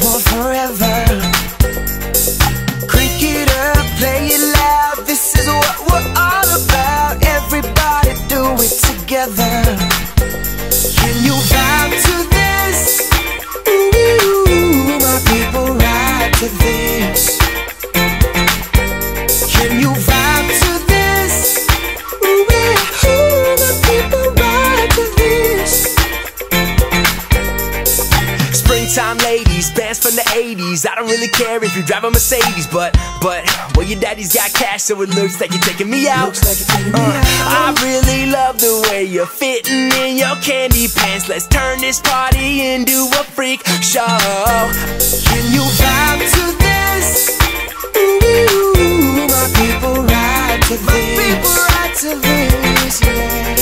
forever. Crank it up, play it loud. This is what we're all about. Everybody do it together. Springtime ladies, bands from the 80s. I don't really care if you drive a Mercedes, but, but, well, your daddy's got cash, so it looks like you're taking me out. Like taking me Uh, out. I really love the way you're fitting in your candy pants. Let's turn this party into a freak show. Can you vibe to this? Ooh, my people ride to this. My people ride to this.